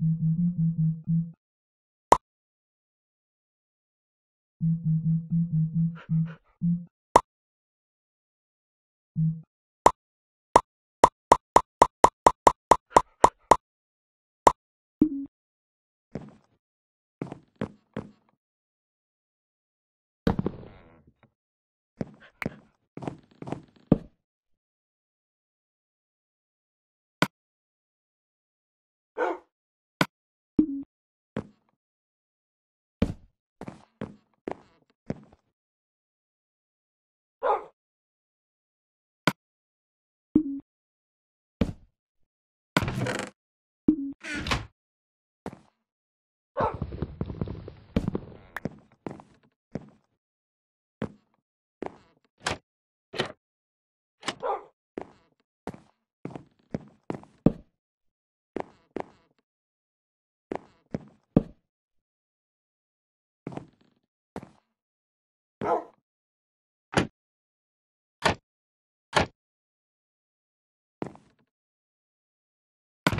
Thank you.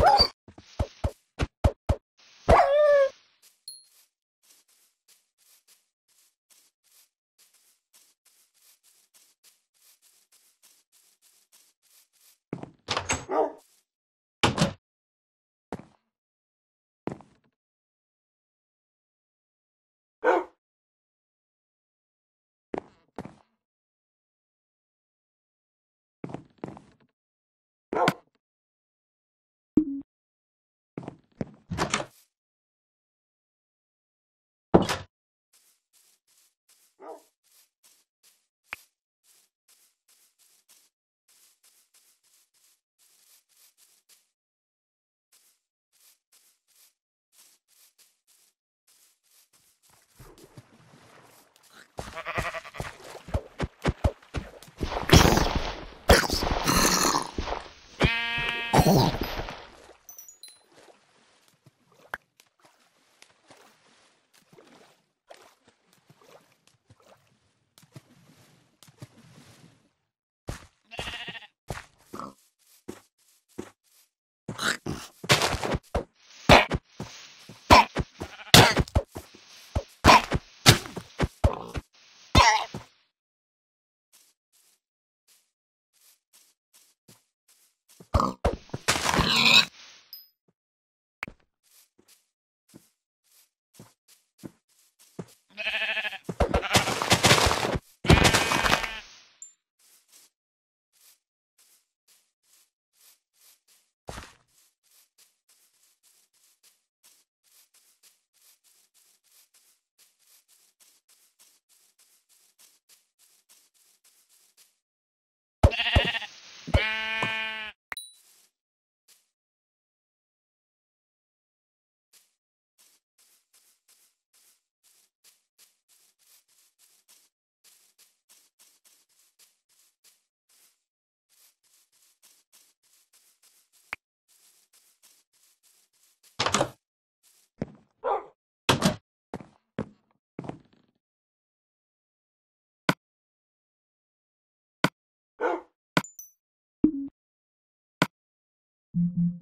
Woo! You